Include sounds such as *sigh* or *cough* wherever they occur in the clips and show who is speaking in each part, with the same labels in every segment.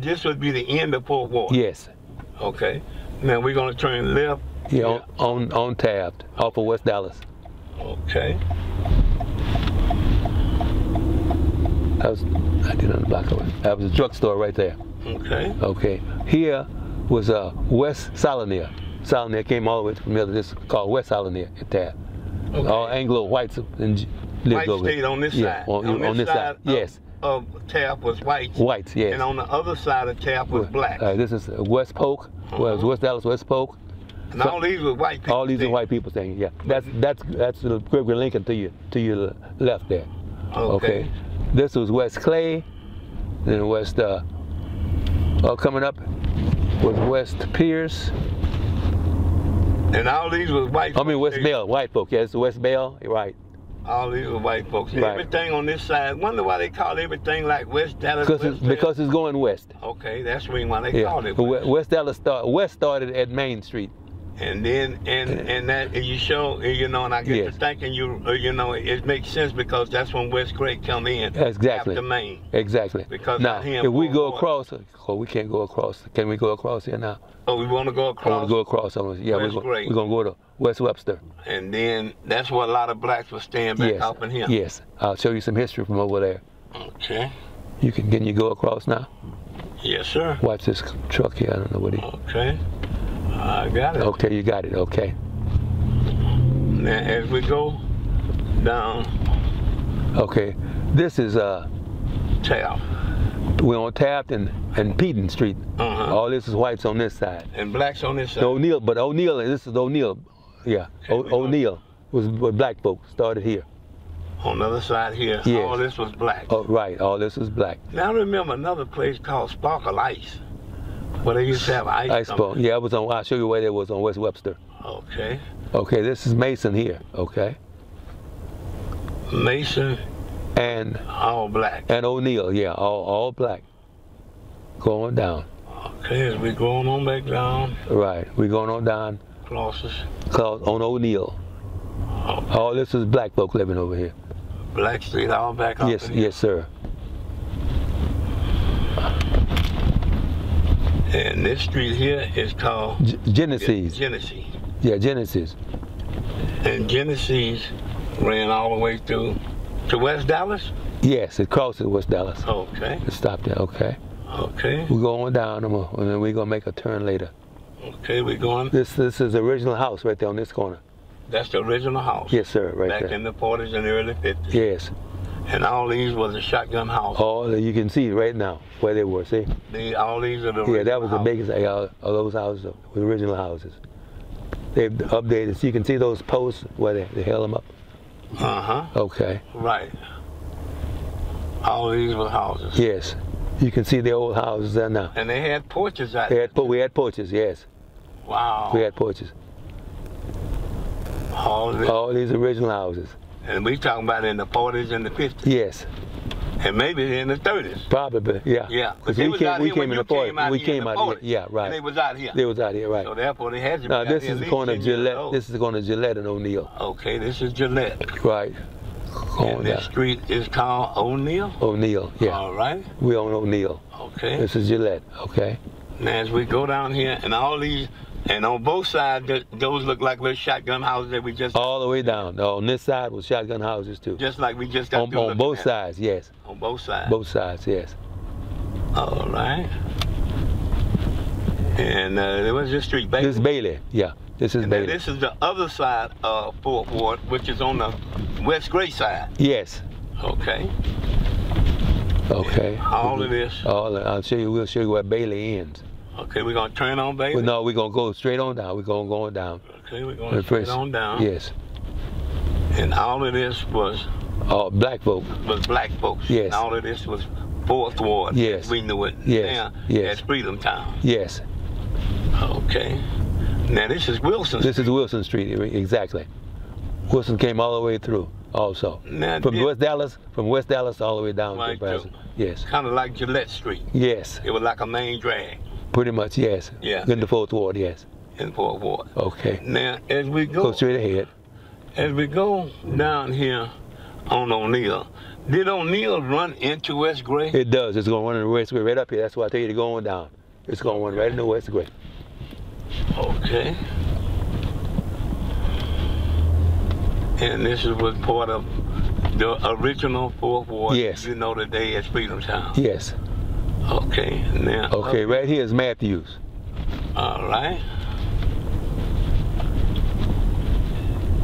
Speaker 1: this would be the end of Fourth Ward.
Speaker 2: Yes.
Speaker 1: Okay. Now we're gonna turn left.
Speaker 2: Yeah, on, on, on Taft, off of West Dallas.
Speaker 1: Okay.
Speaker 2: That was, I did on the block away. That was a drugstore right there.
Speaker 1: Okay.
Speaker 2: Okay. Here was uh, West Salonia. Salonia came all the way from the other district called West Salonia at Taft.
Speaker 1: Okay.
Speaker 2: All Anglo whites and lived
Speaker 1: White
Speaker 2: over
Speaker 1: stayed on this
Speaker 2: yeah,
Speaker 1: side.
Speaker 2: On,
Speaker 1: On
Speaker 2: on
Speaker 1: this
Speaker 2: this side.
Speaker 1: side
Speaker 2: Yes.
Speaker 1: Of Taft was white.
Speaker 2: Whites, yes.
Speaker 1: And on the other side of Taft was black.
Speaker 2: Uh, this is West Polk. Well, it's West Dallas, West Polk.
Speaker 1: and all these were white people.
Speaker 2: All these are white people saying, yeah. That's that's that's the Gregory Lincoln to you to your left there.
Speaker 1: Okay.
Speaker 2: This was West Clay, then West uh, uh coming up was West Pierce.
Speaker 1: And all these was white.
Speaker 2: I mean West. Bell, white folk. Yes, West Bell, right.
Speaker 1: All these white folks.
Speaker 2: Right.
Speaker 1: Everything on this side. Wonder why they call everything like West Dallas.
Speaker 2: Because
Speaker 1: West
Speaker 2: it's, because it's going west.
Speaker 1: Okay, that's the reason why they
Speaker 2: Yeah.
Speaker 1: called it. West.
Speaker 2: West Dallas start West started at Main Street.
Speaker 1: And then and and that you show you know and I get
Speaker 2: Yes.
Speaker 1: to thinking you uh, you know it makes sense because that's when West Gray come in
Speaker 2: Exactly.
Speaker 1: after Main.
Speaker 2: Exactly.
Speaker 1: Because
Speaker 2: now, if we go across, oh, we can't go across. Can we go across here now?
Speaker 1: Oh, we want to go across
Speaker 2: I want to go across. Yeah, we're
Speaker 1: West
Speaker 2: going
Speaker 1: Gray.
Speaker 2: we're gonna go to West Webster.
Speaker 1: and then that's where a lot of blacks were staying back
Speaker 2: yes.
Speaker 1: up in here.
Speaker 2: Yes. I'll show you some history from over there.
Speaker 1: Okay.
Speaker 2: You can can you go across now?
Speaker 1: Yes, sir.
Speaker 2: Watch this truck here. I don't know what he.
Speaker 1: Okay. I got it.
Speaker 2: Okay, you got it. Okay.
Speaker 1: Now as we go down
Speaker 2: Okay. This is uh
Speaker 1: Taft,
Speaker 2: we're on Taft and and Peden Street.
Speaker 1: uh-huh.
Speaker 2: All this is whites on this side.
Speaker 1: and blacks on this side.
Speaker 2: O'Neill, but O'Neill, this is O'Neill. Yeah.
Speaker 1: Okay,
Speaker 2: O- O'Neill was black folks started here.
Speaker 1: On the other side here,
Speaker 2: Yes.
Speaker 1: all this was black.
Speaker 2: Oh, right. All this is black.
Speaker 1: Now remember another place called Sparkle Ice, where they used to have ice.
Speaker 2: Ice boat. Yeah, it was on. I'll show you where it was on West Webster.
Speaker 1: Okay.
Speaker 2: Okay, this is Mason here. Okay,
Speaker 1: Mason,
Speaker 2: and
Speaker 1: all black.
Speaker 2: and O'Neill. Yeah, all all black. Going down.
Speaker 1: Okay, as we going on back down,
Speaker 2: Right. We're going on down.
Speaker 1: Colossus,
Speaker 2: Called on O'Neill.
Speaker 1: Oh.
Speaker 2: All this is black folk living over here.
Speaker 1: Black Street, all back up
Speaker 2: Yes, yes, sir.
Speaker 1: And this street here is called
Speaker 2: G- Genesis.
Speaker 1: Genesee.
Speaker 2: Yeah, Genesis.
Speaker 1: And Genesee's ran all the way through to West Dallas?
Speaker 2: Yes, it crosses West Dallas.
Speaker 1: Okay,
Speaker 2: It stopped there. Okay.
Speaker 1: okay,
Speaker 2: We're going down, and then we're gonna make a turn later.
Speaker 1: okay, we're going.
Speaker 2: This this is the original house right there on this corner.
Speaker 1: That's the original house.
Speaker 2: Yes, sir, right
Speaker 1: Back
Speaker 2: there.
Speaker 1: Back in the 40s and early 50s.
Speaker 2: Yes.
Speaker 1: And all these was a shotgun house.
Speaker 2: All you can see right now where they were. See?
Speaker 1: The, all these are the
Speaker 2: Yeah, that was the biggest uh, of those houses, the original houses. They've updated, so you can see those posts where they, they held them up.
Speaker 1: Uh-huh,
Speaker 2: Okay.
Speaker 1: right. All these were houses.
Speaker 2: Yes. You can see the old houses there now.
Speaker 1: And they had porches out
Speaker 2: They
Speaker 1: there.
Speaker 2: had, po- we had porches, yes.
Speaker 1: Wow.
Speaker 2: We had porches.
Speaker 1: all.
Speaker 2: All these original houses.
Speaker 1: And we talking about in the 40s and the 50s.
Speaker 2: Yes.
Speaker 1: And maybe in the 30s.
Speaker 2: Probably, yeah.
Speaker 1: Yeah.
Speaker 2: Because we came,
Speaker 1: out
Speaker 2: we
Speaker 1: here
Speaker 2: came in the 40s.
Speaker 1: came out
Speaker 2: We came out
Speaker 1: 40s.
Speaker 2: here. Yeah,
Speaker 1: And
Speaker 2: right.
Speaker 1: they was out here.
Speaker 2: They was out here, right.
Speaker 1: So therefore they had to be
Speaker 2: Now this is going to Gillette. This is going to Gillette and O'Neill.
Speaker 1: Okay, this is Gillette.
Speaker 2: Right.
Speaker 1: And this
Speaker 2: down.
Speaker 1: street is called O'Neill.
Speaker 2: O'Neill, yeah.
Speaker 1: All right.
Speaker 2: We on O'Neill.
Speaker 1: Okay.
Speaker 2: This is Gillette, okay?
Speaker 1: Now as we go down here, and all these, and on both sides, those look like little shotgun houses that we just,
Speaker 2: All the way down. On this side was shotgun houses too.
Speaker 1: just like we just got
Speaker 2: On, on both
Speaker 1: at.
Speaker 2: sides, yes.
Speaker 1: On both sides.
Speaker 2: Both sides, yes.
Speaker 1: All right. And uh, there was this street. Bailey.
Speaker 2: This is Bailey, yeah. This is
Speaker 1: And
Speaker 2: Bailey.
Speaker 1: this is the other side of Fourth Ward, which is on the West Gray side.
Speaker 2: Yes.
Speaker 1: Okay.
Speaker 2: Okay.
Speaker 1: All of this.
Speaker 2: All I'll show you. We'll show you where Bailey ends.
Speaker 1: Okay, we're gonna turn on baby.
Speaker 2: Well, no, we're gonna go straight on down. We're gonna go on down.
Speaker 1: Okay, we're gonna
Speaker 2: At
Speaker 1: straight on down.
Speaker 2: Yes.
Speaker 1: And all of this was
Speaker 2: All black folks.
Speaker 1: was black folks.
Speaker 2: Yes.
Speaker 1: And all of this was Fourth Ward.
Speaker 2: Yes.
Speaker 1: We knew it.
Speaker 2: Yes.
Speaker 1: Now,
Speaker 2: Yes.
Speaker 1: At Freedom Town.
Speaker 2: Yes.
Speaker 1: Okay. Now this is Wilson.
Speaker 2: This is Wilson Street. Exactly. Wilson came all the way through. Also.
Speaker 1: Now,
Speaker 2: From
Speaker 1: did-
Speaker 2: West Dallas, from West Dallas all the way down
Speaker 1: Right
Speaker 2: to
Speaker 1: through.
Speaker 2: Yes.
Speaker 1: kind of like Gillette Street.
Speaker 2: Yes.
Speaker 1: It was like a main drag
Speaker 2: Pretty much. Yes.
Speaker 1: Yeah.
Speaker 2: In the fourth ward. Yes.
Speaker 1: in the fourth Ward.
Speaker 2: Okay.
Speaker 1: Now, as we
Speaker 2: Go
Speaker 1: go,
Speaker 2: straight ahead.
Speaker 1: as we go down here, on O'Neill. Did O'Neill run into West Gray?
Speaker 2: It does. It's going to run in the West Gray right up here. That's why I tell you to go on down. It's going to run right in the West Gray.
Speaker 1: Okay. And this is was part of the original Fourth Ward.
Speaker 2: Yes.
Speaker 1: You know today as Freedomtown.
Speaker 2: Yes.
Speaker 1: Okay. Now.
Speaker 2: Okay, right here is Matthews.
Speaker 1: All right.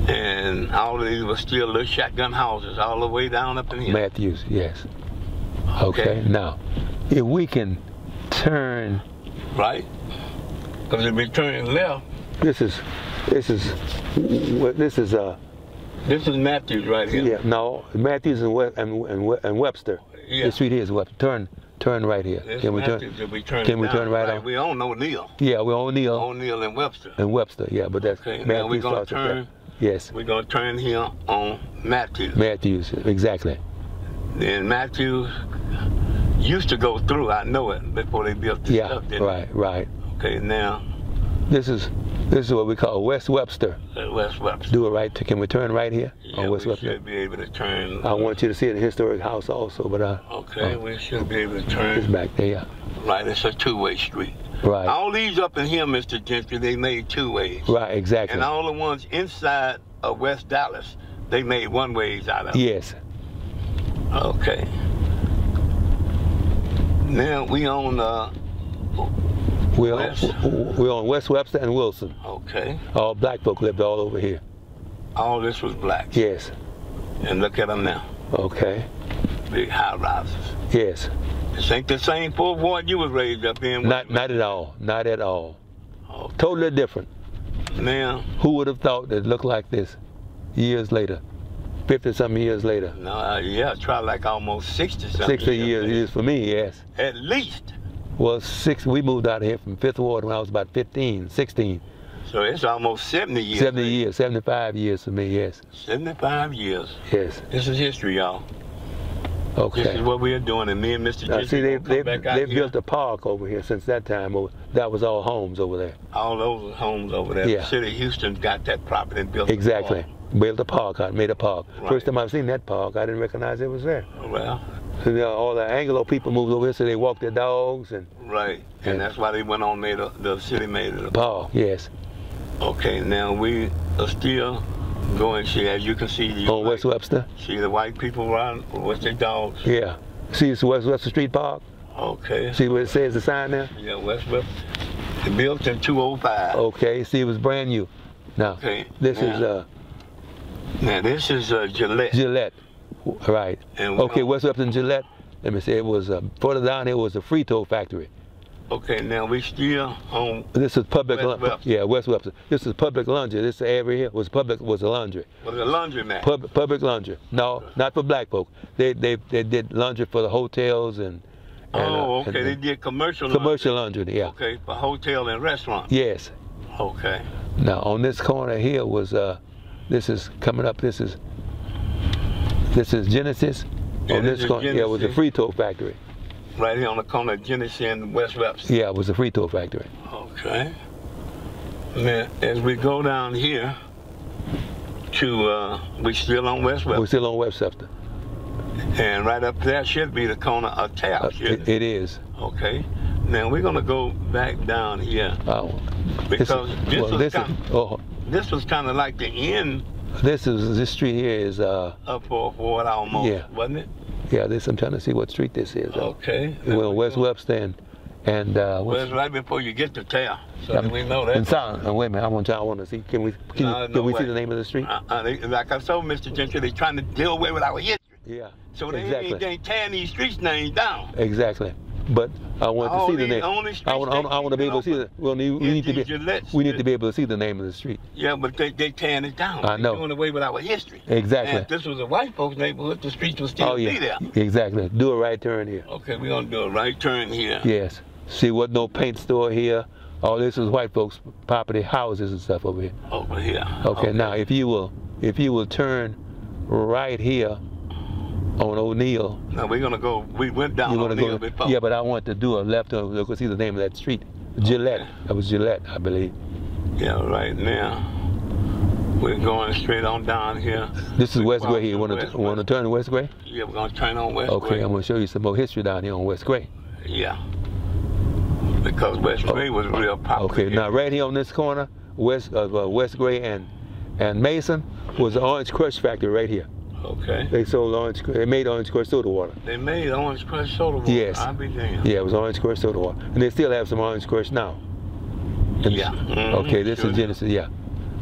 Speaker 1: And all of these were still little shotgun houses all the way down up in here.
Speaker 2: Matthews, yes. Okay, now, if we can turn,
Speaker 1: Right? Because if we turn left,
Speaker 2: this is, this is, what this is, uh,
Speaker 1: this is Matthews right here.
Speaker 2: yeah, no, Matthews and, We- and, and, and Webster.
Speaker 1: Yeah.
Speaker 2: The street here is Webster. Turn, turn right here.
Speaker 1: This
Speaker 2: Can we turn?
Speaker 1: If we turn
Speaker 2: can we turn right on?
Speaker 1: We own O'Neill.
Speaker 2: Yeah, we're O'Neill
Speaker 1: O'Neill and Webster.
Speaker 2: and Webster. Yeah, but that's
Speaker 1: Okay, now we're gonna
Speaker 2: that.
Speaker 1: turn.
Speaker 2: Yes,
Speaker 1: We're gonna turn here on Matthews.
Speaker 2: Matthews, exactly.
Speaker 1: Then Matthews used to go through. I know it before they built this
Speaker 2: Yeah,
Speaker 1: stuff. didn't
Speaker 2: right, right.
Speaker 1: Okay, now
Speaker 2: This is, this is what we call West Webster.
Speaker 1: uh, West Webster.
Speaker 2: Do it right. Can we turn right here
Speaker 1: Yeah,
Speaker 2: on West
Speaker 1: we
Speaker 2: Webster?
Speaker 1: should be able to turn.
Speaker 2: I want you to see the historic house also, but uh,
Speaker 1: Okay,
Speaker 2: Oh.
Speaker 1: we should be able to turn.
Speaker 2: it's back there. Yeah.
Speaker 1: Right, it's a two-way street.
Speaker 2: Right,
Speaker 1: All these up in here, Mr. Gentry, they made two ways.
Speaker 2: right, exactly.
Speaker 1: And all the ones inside of West Dallas, they made one ways out of.
Speaker 2: Yes,
Speaker 1: Okay. Now we own uh
Speaker 2: we're on,
Speaker 1: West.
Speaker 2: we're on West Webster and Wilson.
Speaker 1: okay.
Speaker 2: All black folk lived all over here.
Speaker 1: All this was black.
Speaker 2: Yes.
Speaker 1: And look at them now.
Speaker 2: Okay.
Speaker 1: Big high rises.
Speaker 2: Yes.
Speaker 1: This ain't the same fourth ward you was raised up in.
Speaker 2: Not not at all. Not at all.
Speaker 1: Okay.
Speaker 2: Totally different.
Speaker 1: Now,
Speaker 2: Who would have thought that it looked like this years later? 50 something years later.
Speaker 1: no, uh, yeah, try like almost 60 something.
Speaker 2: 60 years, years for me, yes.
Speaker 1: At least.
Speaker 2: Well, six, we moved out here from Fifth Ward when I was about 15, 16.
Speaker 1: So it's almost 70 years.
Speaker 2: 70
Speaker 1: later.
Speaker 2: years, 75 years for me, yes.
Speaker 1: 75 years.
Speaker 2: Yes.
Speaker 1: This is history, y'all.
Speaker 2: Okay.
Speaker 1: This is what we are doing, and me and Mr.
Speaker 2: Now, see, they, they, they built a park over here since that time. Over, that was all homes over there.
Speaker 1: all those homes over there.
Speaker 2: Yeah.
Speaker 1: The city of Houston got that property and built.
Speaker 2: Exactly. Built a park out, made a park.
Speaker 1: Right.
Speaker 2: First time I've seen that park, I didn't recognize it was there.
Speaker 1: Well,
Speaker 2: So, you know, all the Anglo people moved over here, so they walked their dogs and
Speaker 1: right, and
Speaker 2: Yeah.
Speaker 1: that's why they went on made a, the city made it. a-
Speaker 2: park. Yes.
Speaker 1: Okay, now we are still going. See, as you can see, you
Speaker 2: On West Webster.
Speaker 1: see the white people run with their dogs.
Speaker 2: Yeah. See, it's West Webster Street Park.
Speaker 1: Okay.
Speaker 2: See what it says, the sign there?
Speaker 1: Yeah, West. It built in 205.
Speaker 2: Okay. See, it was brand new. Now,
Speaker 1: Okay.
Speaker 2: this is
Speaker 1: now,
Speaker 2: uh,
Speaker 1: now this is uh, Gillette.
Speaker 2: Gillette. Right.
Speaker 1: And
Speaker 2: Okay, West Webster Gillette. Let me say, it was uh, further down here was a Frito factory.
Speaker 1: Okay, now we still on.
Speaker 2: This is public.
Speaker 1: West Webster.
Speaker 2: Yeah, West Webster. This is public laundry. This area here was public was a laundry.
Speaker 1: With a laundromat.
Speaker 2: Pub, public laundry. No, not for black folk. They they they did laundry for the hotels and. and
Speaker 1: oh,
Speaker 2: uh,
Speaker 1: okay.
Speaker 2: and-
Speaker 1: they did commercial.
Speaker 2: commercial laundry. Yeah.
Speaker 1: Okay, for hotel and restaurant.
Speaker 2: Yes.
Speaker 1: Okay.
Speaker 2: Now on this corner here was uh, this is coming up. This is this is Genesis.
Speaker 1: Yeah,
Speaker 2: on
Speaker 1: this
Speaker 2: this
Speaker 1: is
Speaker 2: corner, yeah, it was a
Speaker 1: Genesis.
Speaker 2: Frito factory.
Speaker 1: Right here on the corner of Genesee and West Webster.
Speaker 2: Yeah, it was a Frito factory.
Speaker 1: Okay. Now, as we go down here to, uh, we still on West Webster.
Speaker 2: We're still on West Webster.
Speaker 1: And right up there should be the corner of Tap.
Speaker 2: Uh, it, it is.
Speaker 1: Okay. Now we're gonna go back down here
Speaker 2: Oh,
Speaker 1: because this,
Speaker 2: well,
Speaker 1: was
Speaker 2: this is oh,
Speaker 1: this was kind of like the end
Speaker 2: this is this street here is uh
Speaker 1: of Fourth Ward almost,
Speaker 2: Yeah.
Speaker 1: wasn't it?
Speaker 2: yeah this I'm trying to see what street this is.
Speaker 1: Okay.
Speaker 2: Well, West Webster and and uh,
Speaker 1: Well, it's right before you get to town, so we know that.
Speaker 2: and Sound. Uh, wait a minute, I want to I want to see. Can we can,
Speaker 1: No,
Speaker 2: you-
Speaker 1: no
Speaker 2: we
Speaker 1: way.
Speaker 2: see the name of the street?
Speaker 1: Uh, uh, they, like I told Mr. Gentry, they're trying to deal away with our history.
Speaker 2: Yeah.
Speaker 1: So they
Speaker 2: exactly.
Speaker 1: ain't, they ain't tearing these streets names down.
Speaker 2: Exactly. But I want to see the name. I want, I want, to be able to see the. Well, we we need to
Speaker 1: the
Speaker 2: be.
Speaker 1: Gillette
Speaker 2: We need to be able to see the name of the street.
Speaker 1: Yeah, but they they tearing it down.
Speaker 2: I know.
Speaker 1: doing away with our history.
Speaker 2: Exactly.
Speaker 1: And if this was a white folks' neighborhood, the streets would still
Speaker 2: Oh
Speaker 1: be there.
Speaker 2: Exactly. Do a right turn here.
Speaker 1: Okay, we're gonna do a right turn here.
Speaker 2: Yes. See, what no paint store here. All this is white folks' property, houses and stuff over here.
Speaker 1: Over here.
Speaker 2: Okay. Now, if you will, if you will turn right here on O'Neill,
Speaker 1: Now we're gonna go. We went down
Speaker 2: you
Speaker 1: on
Speaker 2: want go.
Speaker 1: before.
Speaker 2: Yeah, but I want to do a left turn. Look, see the name of that street. Gillette. That was Gillette, I believe.
Speaker 1: Yeah, right now. We're going straight on down here.
Speaker 2: This is
Speaker 1: We
Speaker 2: West Gray. You want to want to turn to West Gray?
Speaker 1: Yeah, we're gonna turn on West
Speaker 2: Okay,
Speaker 1: Gray.
Speaker 2: I'm going to show you some more history down here on West Gray.
Speaker 1: Yeah. Because West Gray was real popular.
Speaker 2: Oh, Okay, now right here on this corner, west of uh, West Gray and and Mason was the Orange Crush factory right here.
Speaker 1: Okay.
Speaker 2: They sold orange. They made orange crush soda water.
Speaker 1: They made orange crush soda water.
Speaker 2: Yes.
Speaker 1: I'll be damned.
Speaker 2: Yeah, it was orange crush soda water, and they still have some orange crush now. And-
Speaker 1: Yeah. Mhm,
Speaker 2: Okay, this
Speaker 1: sure
Speaker 2: is. Genesis. Yeah.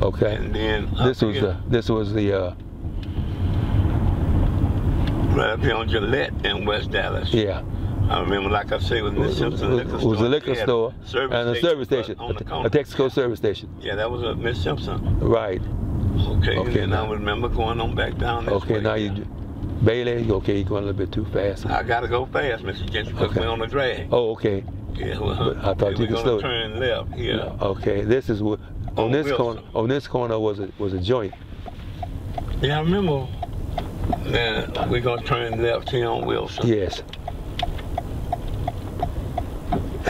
Speaker 2: Okay.
Speaker 1: And then
Speaker 2: This was the this was the uh,
Speaker 1: right up here on Gillette in West Dallas.
Speaker 2: yeah.
Speaker 1: I remember, like I say, with
Speaker 2: It
Speaker 1: Miss
Speaker 2: was,
Speaker 1: Simpson
Speaker 2: it
Speaker 1: liquor
Speaker 2: was a liquor store
Speaker 1: service
Speaker 2: and a
Speaker 1: station,
Speaker 2: service station, a, a Texaco service station.
Speaker 1: Yeah, that was a Miss Simpson.
Speaker 2: Right.
Speaker 1: Okay.
Speaker 2: Okay,
Speaker 1: and
Speaker 2: now-
Speaker 1: I remember going on back down this
Speaker 2: Okay.
Speaker 1: way.
Speaker 2: Now you, Bailey. Okay, you're going a little bit too fast.
Speaker 1: I gotta go fast, Mr. Gentry, because
Speaker 2: Okay.
Speaker 1: we're on the drag.
Speaker 2: Oh, okay.
Speaker 1: Yeah, well,
Speaker 2: But I thought you could slow
Speaker 1: turn left here.
Speaker 2: Okay. This is what on
Speaker 1: On
Speaker 2: this
Speaker 1: Wilson.
Speaker 2: corner. On this corner was a was a joint.
Speaker 1: Yeah, I remember. Then we're gonna turn left here on Wilson.
Speaker 2: Yes.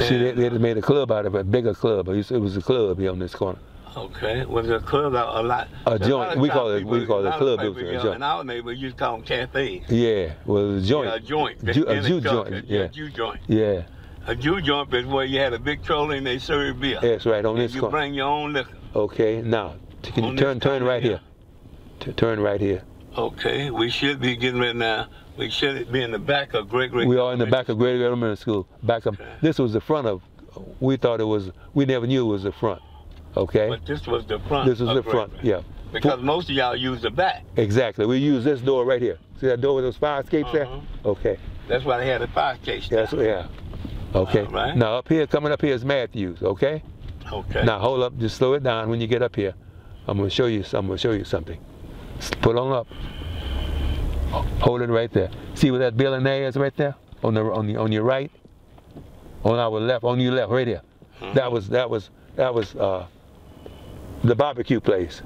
Speaker 2: See, they, they made a club out of it, a bigger club. It was a club here on this corner.
Speaker 1: Okay. Was a club a, a lot?
Speaker 2: A joint.
Speaker 1: of
Speaker 2: We call it- we call it
Speaker 1: of
Speaker 2: club, it was a joint.
Speaker 1: In our neighborhood, you used to call them cafes.
Speaker 2: Yeah, well, a joint.
Speaker 1: Yeah, a joint.
Speaker 2: Ju- a
Speaker 1: the
Speaker 2: Jew joint, yeah.
Speaker 1: A Jew joint.
Speaker 2: Yeah,
Speaker 1: A Jew joint is where you had a big trolley and they served beer.
Speaker 2: that's right on
Speaker 1: and
Speaker 2: this
Speaker 1: you bring your own liquor.
Speaker 2: Okay, now can you turn turn right here?
Speaker 1: here.
Speaker 2: Turn right here.
Speaker 1: Okay, we should be getting ready now. We should be in the back of Gregory.
Speaker 2: We are in the back of Great Elementary School. Back of
Speaker 1: Okay.
Speaker 2: this was the front of. We thought it was. We never knew it was the front. Okay,
Speaker 1: But this was the front.
Speaker 2: this was the front. Yeah,
Speaker 1: Because most of y'all use the back.
Speaker 2: exactly. We use this door right here. See that door with those fire escapes there?
Speaker 1: Uh-huh.
Speaker 2: Okay.
Speaker 1: That's why they had the fire case.
Speaker 2: That's yeah. Okay.
Speaker 1: All right.
Speaker 2: Now up here, coming up here is Matthews. Okay.
Speaker 1: Okay.
Speaker 2: Now hold up, just slow it down when you get up here. I'm gonna show you. I'm gonna show you something. Put on up. Hold it right there. See where that building there is right there on the on the on your right, on our left, on your left, right there.
Speaker 1: Mm-hmm.
Speaker 2: That was that was that was uh, the barbecue place.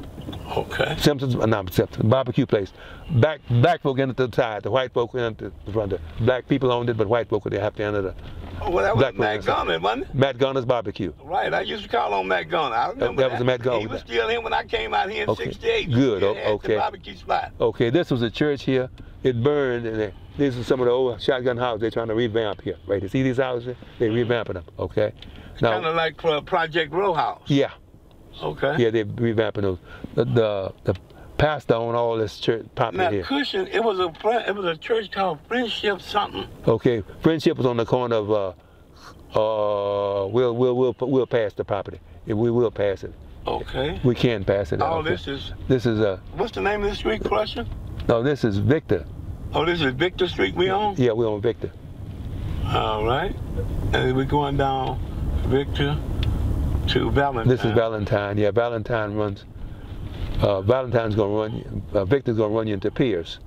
Speaker 1: Okay.
Speaker 2: Simpsons, uh, not Simpsons, barbecue place. Black black folk at the side, the white folk in at the front. The black people owned it, but white folk would have to enter the
Speaker 1: Oh, well, that was
Speaker 2: Black
Speaker 1: Matt. Gunner, wasn't it?
Speaker 2: Matt Gunner's barbecue.
Speaker 1: Right. I used to call on Matt Gunner. I remember
Speaker 2: that was the Matt Gunner.
Speaker 1: He was still in when I came out here in
Speaker 2: Okay.
Speaker 1: '68.
Speaker 2: Good. O- okay.
Speaker 1: Barbecue spot.
Speaker 2: Okay, this was a church here. It burned, and they, these are some of the old shotgun houses they're trying to revamp here. Right? You see these houses? They're revamping them. Okay. Now,
Speaker 1: Kind of like uh, Project Row House.
Speaker 2: yeah,
Speaker 1: Okay.
Speaker 2: yeah, they're revamping those. The the, the pastor owned all this church property
Speaker 1: Now
Speaker 2: here.
Speaker 1: Cushion, it was a it was a church called Friendship something.
Speaker 2: Okay, friendship was on the corner of. Uh, uh, we'll we'll we'll we'll pass the property. We will pass it.
Speaker 1: Okay.
Speaker 2: We can pass it.
Speaker 1: Oh,
Speaker 2: okay.
Speaker 1: this is
Speaker 2: This is uh
Speaker 1: what's the name of this street, Crusher?
Speaker 2: no. This is Victor.
Speaker 1: Oh, this is Victor Street we on.
Speaker 2: Yeah, we on Victor.
Speaker 1: All right. And we're going down Victor to Valentine.
Speaker 2: This is Valentine. Yeah, Valentine runs. Uh, Valentine's gonna run. you- Uh, Victor's gonna run you into Pierce.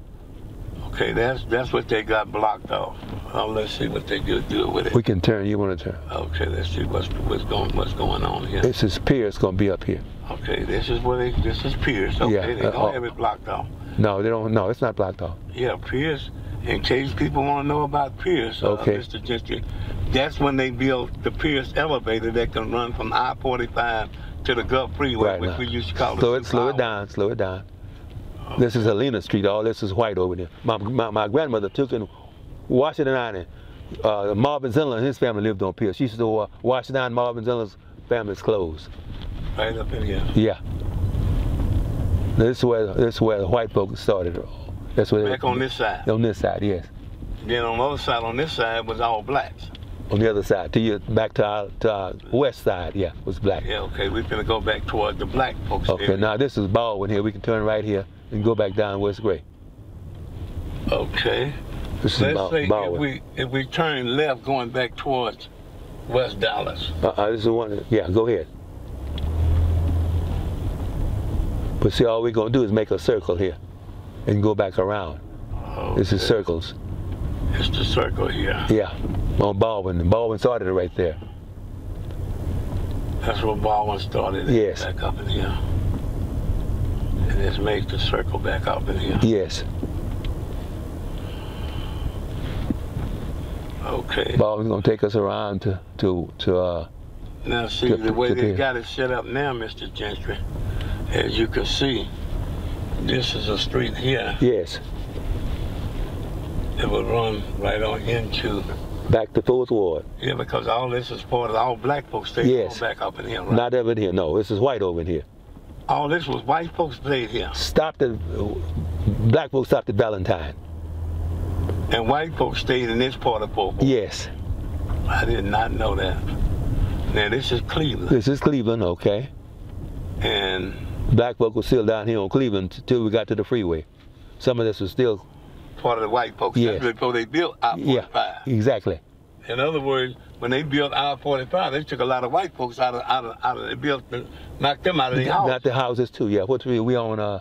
Speaker 1: Okay, that's that's what they got blocked off. Oh, let's see what they do do with it.
Speaker 2: We can turn. You want to turn?
Speaker 1: Okay, let's see what's what's going what's going on here.
Speaker 2: This is Pierce gonna be up here.
Speaker 1: Okay, this is where they this is Pierce. Okay,
Speaker 2: Yeah,
Speaker 1: they
Speaker 2: uh,
Speaker 1: don't
Speaker 2: oh.
Speaker 1: have it blocked off.
Speaker 2: No, they don't. No, it's not blocked off.
Speaker 1: Yeah, Pierce. In case people want to know about Pierce, uh,
Speaker 2: Okay.
Speaker 1: Mr. Gentry, that's when they built the Pierce Elevated that can run from I-45 to the Gulf Freeway,
Speaker 2: Right
Speaker 1: which
Speaker 2: now.
Speaker 1: we used to call
Speaker 2: Slow it. Slow it down. Slow it down. This is Helena Street. All this is white over there. My my, my grandmother took in Washington Island. Uh, Marvin Zindler and his family lived on Pierce. She used to uh, wash down Marvin Zindler's family's clothes.
Speaker 1: Right up in here.
Speaker 2: Yeah. This is where this is where the white folks started. That's where
Speaker 1: Back on this side.
Speaker 2: on this side, yes.
Speaker 1: Then on the other side, on this side, was all blacks.
Speaker 2: On the other side, to you back to our, to our west side, yeah, was black.
Speaker 1: Yeah, okay, we're gonna go back toward the black folks
Speaker 2: Okay,
Speaker 1: area.
Speaker 2: now this is Baldwin here. We can turn right here and go back down West Gray.
Speaker 1: Okay.
Speaker 2: This is
Speaker 1: Let's
Speaker 2: Bal-
Speaker 1: say if we if we turn left going back towards West Dallas.
Speaker 2: Uh, uh, this is one. Yeah, go ahead. But see, all we're gonna do is make a circle here, and go back around. This is circles.
Speaker 1: It's the circle here.
Speaker 2: Yeah, on Baldwin. And Baldwin started it right there.
Speaker 1: That's where Baldwin started. it,
Speaker 2: Yes.
Speaker 1: Back up in here. And this makes the circle back up in here.
Speaker 2: Yes,
Speaker 1: Okay.
Speaker 2: Baldwin's gonna take us around to to to uh,
Speaker 1: Now see
Speaker 2: to-
Speaker 1: the way they got it set up now, Mr. Gentry, as you can see, this is a street here.
Speaker 2: Yes.
Speaker 1: It will run right on into
Speaker 2: Back to Fourth Ward.
Speaker 1: yeah, because all this is part of all black folks stay
Speaker 2: Yes.
Speaker 1: back up in here. Right?
Speaker 2: Not over in here. No, this is white over in here.
Speaker 1: all this was white folks played here,
Speaker 2: Stopped at black folks stopped at Valentine.
Speaker 1: and white folks stayed in this part of fourth. Worth.
Speaker 2: Yes.
Speaker 1: I did not know that. Now this is Cleveland,
Speaker 2: This is Cleveland, okay.
Speaker 1: and
Speaker 2: Black folk was still down here on Cleveland till we got to the freeway. Some of this was still
Speaker 1: part of the white folks.
Speaker 2: Yes.
Speaker 1: Before they built I-45.
Speaker 2: yeah, exactly.
Speaker 1: In other words, when they built I-45, they took a lot of white folks out of out of out of they built knocked them out of their house.
Speaker 2: Not the houses too. Yeah. What's we we on? Uh,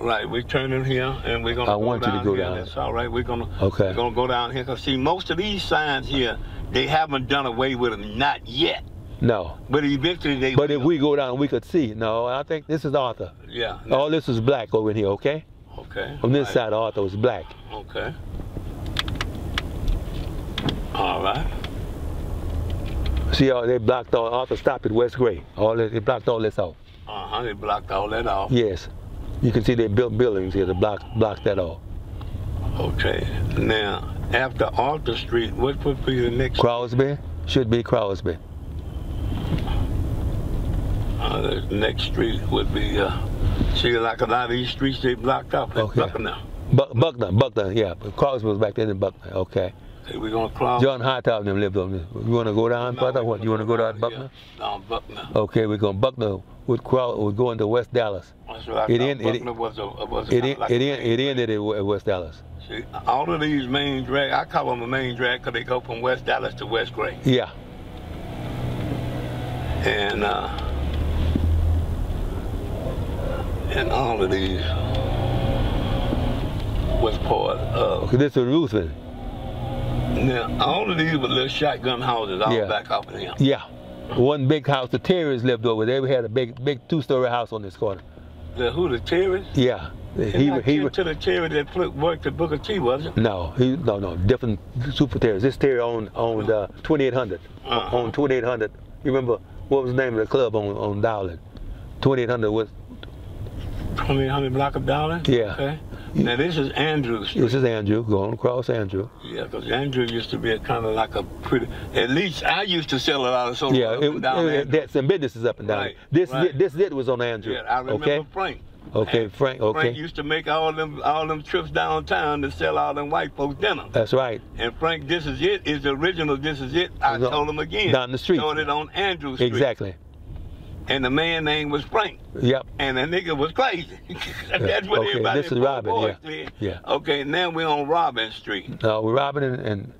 Speaker 1: Right, we're turning here and we're gonna
Speaker 2: I
Speaker 1: go
Speaker 2: want you to go
Speaker 1: here.
Speaker 2: down.
Speaker 1: That's all right. We're gonna
Speaker 2: Okay.
Speaker 1: we're gonna go down here because see most of these signs here they haven't done away with them not yet,
Speaker 2: no.
Speaker 1: but eventually they.
Speaker 2: But if we go down, we could see. No, I think this is Arthur.
Speaker 1: yeah
Speaker 2: All this is black over here. Okay.
Speaker 1: okay
Speaker 2: On this
Speaker 1: right,
Speaker 2: side, Arthur was black.
Speaker 1: okay all right
Speaker 2: See how they blocked all. Arthur stopped at West Gray. All this, they blocked all this off.
Speaker 1: uh huh they blocked all that off
Speaker 2: Yes. You can see they built buildings here to block block that off.
Speaker 1: okay now after Arthur Street what would be the next
Speaker 2: Crosby should be Crosby.
Speaker 1: Uh, the next street would be uh see like a lot of these streets they blocked off like
Speaker 2: Okay.
Speaker 1: Buckner.
Speaker 2: Buck, Buckner, Buckner, yeah. Crosby was back then in Buckner. Okay.
Speaker 1: Okay, we're gonna cross
Speaker 2: John Hightower and them lived on this. You want to go down
Speaker 1: No,
Speaker 2: further? What? You want to go
Speaker 1: gonna
Speaker 2: down Buckner?
Speaker 1: Yeah, down Buckner.
Speaker 2: Okay, we're going Buckner would crowd would go into West Dallas.
Speaker 1: That's I
Speaker 2: It
Speaker 1: thought.
Speaker 2: end- it-
Speaker 1: Buckner was a, was a
Speaker 2: It
Speaker 1: like
Speaker 2: it it ended at West Dallas.
Speaker 1: See, all of these main drag, I call them a main drag because they go from West Dallas to West Gray.
Speaker 2: Yeah.
Speaker 1: And, uh, and all of these was part of.
Speaker 2: This is Ruthven.
Speaker 1: Now, all of these were little shotgun houses all
Speaker 2: Yeah.
Speaker 1: back up in here.
Speaker 2: Yeah. One big house. The Terrys lived over there. We had a big, big two-story house on this corner.
Speaker 1: The, who, the Terrys?
Speaker 2: Yeah.
Speaker 1: He,
Speaker 2: He,
Speaker 1: not
Speaker 2: he,
Speaker 1: to the Terry that worked at Booker T, was it?
Speaker 2: no, he, no, no, different super Terrys. This Terry owned owned uh, 2800.
Speaker 1: Uh-huh.
Speaker 2: Owned 2800. You remember what was the name of the club on on Dowling? 2800 was
Speaker 1: 2800 block of dollars?
Speaker 2: Yeah.
Speaker 1: Okay. Now, this is Andrew Street.
Speaker 2: this is Andrew going across Andrew.
Speaker 1: Yeah, because Andrew used to be a kind of like a pretty. At least I used to sell a lot of soda
Speaker 2: Yeah,
Speaker 1: up
Speaker 2: it,
Speaker 1: and down
Speaker 2: it, that's some businesses up and down.
Speaker 1: Right,
Speaker 2: this
Speaker 1: right.
Speaker 2: this it was on Andrew.
Speaker 1: Yeah, I remember
Speaker 2: okay.
Speaker 1: Frank.
Speaker 2: Okay, Frank. Okay.
Speaker 1: Frank used to make all them all them trips downtown to sell all them white folks dinner.
Speaker 2: That's right.
Speaker 1: And Frank, this is it. Is the original. This is it. I
Speaker 2: It's
Speaker 1: told him again.
Speaker 2: down the street.
Speaker 1: Started on Andrew Street.
Speaker 2: Exactly.
Speaker 1: And the man name was Frank.
Speaker 2: Yep.
Speaker 1: And the nigga was crazy. *laughs* That's what
Speaker 2: Okay,
Speaker 1: everybody
Speaker 2: this is Robin, yeah. Yeah.
Speaker 1: Okay, now we're on Robin Street.
Speaker 2: No, we're robbing and, and